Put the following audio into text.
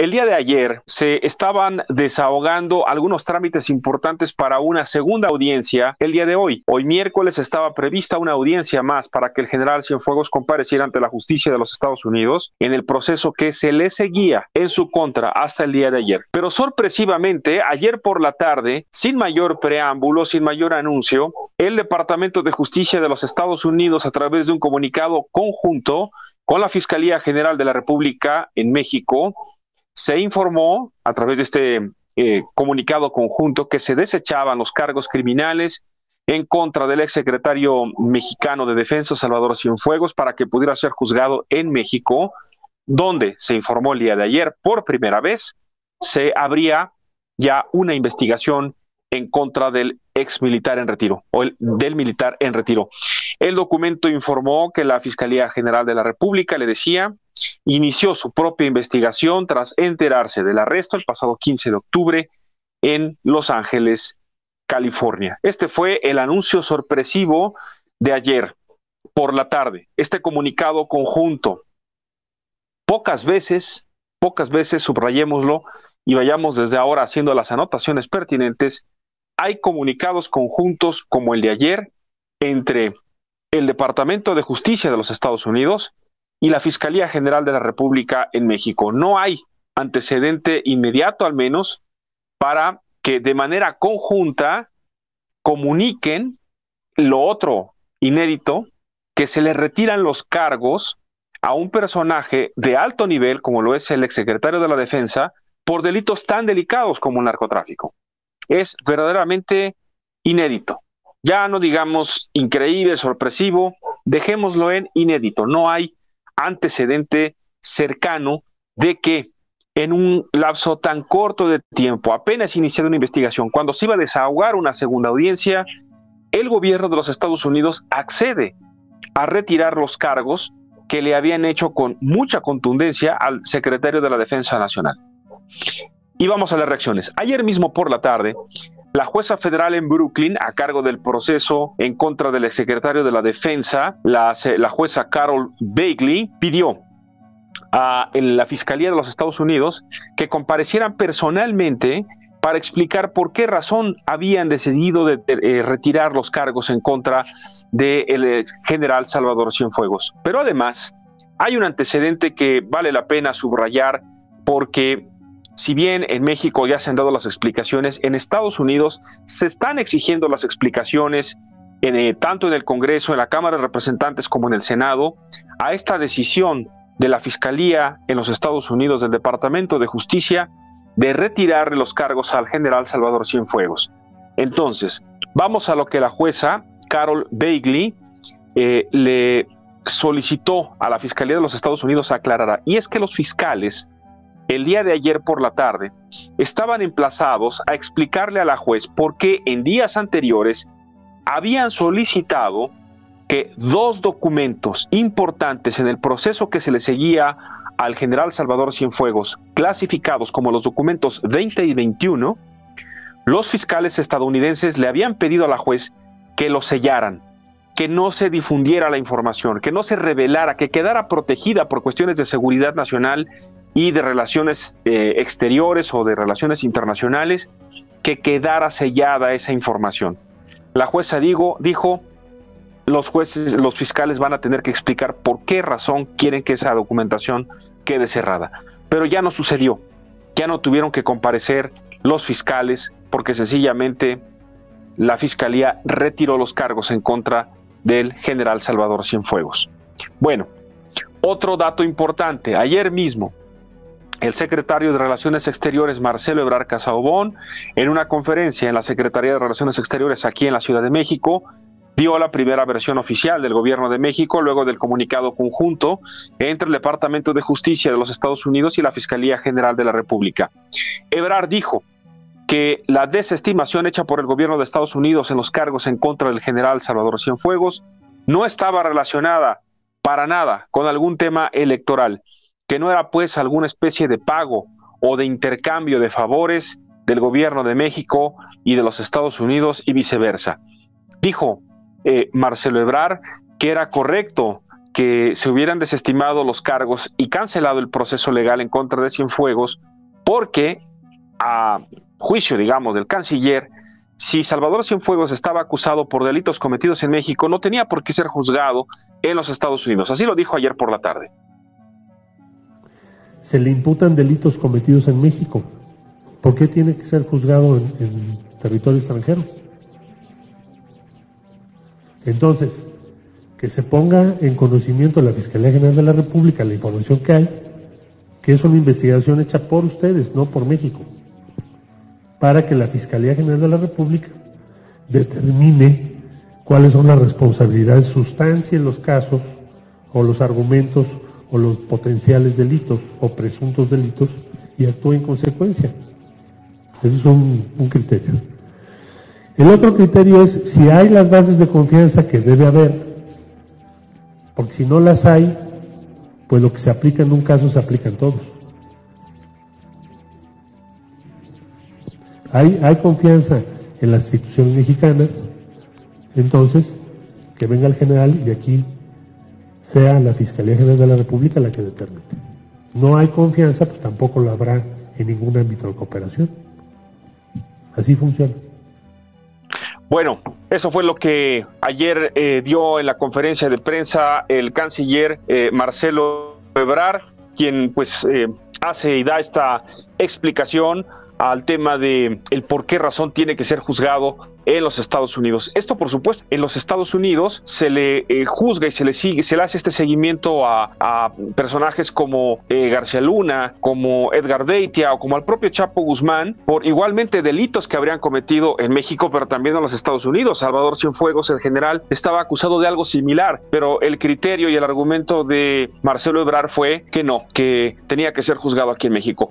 El día de ayer se estaban desahogando algunos trámites importantes para una segunda audiencia el día de hoy. Hoy miércoles estaba prevista una audiencia más para que el general Cienfuegos compareciera ante la justicia de los Estados Unidos en el proceso que se le seguía en su contra hasta el día de ayer. Pero sorpresivamente, ayer por la tarde, sin mayor preámbulo, sin mayor anuncio, el Departamento de Justicia de los Estados Unidos, a través de un comunicado conjunto con la Fiscalía General de la República en México, se informó a través de este eh, comunicado conjunto que se desechaban los cargos criminales en contra del exsecretario mexicano de Defensa, Salvador Cienfuegos, para que pudiera ser juzgado en México, donde se informó el día de ayer por primera vez, se habría ya una investigación en contra del ex militar en retiro o el, del militar en retiro. El documento informó que la Fiscalía General de la República le decía inició su propia investigación tras enterarse del arresto el pasado 15 de octubre en Los Ángeles, California. Este fue el anuncio sorpresivo de ayer por la tarde, este comunicado conjunto. Pocas veces, pocas veces, subrayémoslo y vayamos desde ahora haciendo las anotaciones pertinentes, hay comunicados conjuntos como el de ayer entre el Departamento de Justicia de los Estados Unidos y la Fiscalía General de la República en México. No hay antecedente inmediato, al menos, para que de manera conjunta comuniquen lo otro inédito, que se le retiran los cargos a un personaje de alto nivel, como lo es el exsecretario de la Defensa, por delitos tan delicados como el narcotráfico. Es verdaderamente inédito. Ya no digamos increíble, sorpresivo, dejémoslo en inédito. No hay antecedente cercano de que en un lapso tan corto de tiempo, apenas iniciada una investigación, cuando se iba a desahogar una segunda audiencia, el gobierno de los Estados Unidos accede a retirar los cargos que le habían hecho con mucha contundencia al secretario de la Defensa Nacional. Y vamos a las reacciones. Ayer mismo por la tarde, la jueza federal en Brooklyn, a cargo del proceso en contra del exsecretario de la Defensa, la, jueza Carol Bagley, pidió a la Fiscalía de los Estados Unidos que comparecieran personalmente para explicar por qué razón habían decidido de, eh, retirar los cargos en contra del general Salvador Cienfuegos. Pero además, hay un antecedente que vale la pena subrayar porque si bien en México ya se han dado las explicaciones, en Estados Unidos se están exigiendo las explicaciones eh, tanto en el Congreso, en la Cámara de Representantes como en el Senado, a esta decisión de la Fiscalía en los Estados Unidos, del Departamento de Justicia, de retirarle los cargos al general Salvador Cienfuegos. Entonces, vamos a lo que la jueza Carol Bagley eh, le solicitó a la Fiscalía de los Estados Unidos aclarara, y es que los fiscales el día de ayer por la tarde, estaban emplazados a explicarle a la juez por qué en días anteriores habían solicitado que dos documentos importantes en el proceso que se le seguía al general Salvador Cienfuegos, clasificados como los documentos 20 y 21, los fiscales estadounidenses le habían pedido a la juez que los sellaran, que no se difundiera la información, que no se revelara, que quedara protegida por cuestiones de seguridad nacional y de relaciones eh, exteriores o de relaciones internacionales que quedara sellada esa información. La jueza digo, dijo, los jueces, los fiscales van a tener que explicar por qué razón quieren que esa documentación quede cerrada. Pero ya no sucedió, ya no tuvieron que comparecer los fiscales porque sencillamente la fiscalía retiró los cargos en contra del general Salvador Cienfuegos. Bueno, otro dato importante, ayer mismo el secretario de Relaciones Exteriores, Marcelo Ebrar Casaubón, en una conferencia en la Secretaría de Relaciones Exteriores aquí en la Ciudad de México, dio la primera versión oficial del gobierno de México luego del comunicado conjunto entre el Departamento de Justicia de los Estados Unidos y la Fiscalía General de la República. Ebrard dijo que la desestimación hecha por el gobierno de Estados Unidos en los cargos en contra del general Salvador Cienfuegos no estaba relacionada para nada con algún tema electoral que no era pues alguna especie de pago o de intercambio de favores del gobierno de México y de los Estados Unidos y viceversa. Dijo eh, Marcelo Ebrar que era correcto que se hubieran desestimado los cargos y cancelado el proceso legal en contra de Cienfuegos, porque a juicio, digamos, del canciller, si Salvador Cienfuegos estaba acusado por delitos cometidos en México, no tenía por qué ser juzgado en los Estados Unidos. Así lo dijo ayer por la tarde. Se le imputan delitos cometidos en México. ¿Por qué tiene que ser juzgado en, territorio extranjero? Entonces, que se ponga en conocimiento de la Fiscalía General de la República la información que hay, que es una investigación hecha por ustedes, no por México para que la Fiscalía General de la República determine cuáles son las responsabilidades, sustancia en los casos o los argumentos o los potenciales delitos o presuntos delitos y actúe en consecuencia. Ese es un, criterio. El otro criterio es si hay las bases de confianza que debe haber, porque si no las hay, pues lo que se aplica en un caso se aplica en todos. Hay, hay confianza en las instituciones mexicanas, entonces que venga el general y aquí sea la Fiscalía General de la República la que determine. No hay confianza, pues tampoco lo habrá en ningún ámbito de cooperación. Así funciona. Bueno, eso fue lo que ayer eh, dio en la conferencia de prensa el canciller eh, Marcelo Ebrard, quien pues eh, hace y da esta explicación al tema de el por qué razón tiene que ser juzgado en los Estados Unidos. Esto, por supuesto, en los Estados Unidos se le eh, juzga y se le sigue, se le hace este seguimiento a, personajes como eh, García Luna, como Edgar Deitia o como al propio Chapo Guzmán por igualmente delitos que habrían cometido en México, pero también en los Estados Unidos. Salvador Cienfuegos, el general, estaba acusado de algo similar, pero el criterio y el argumento de Marcelo Ebrard fue que no, que tenía que ser juzgado aquí en México.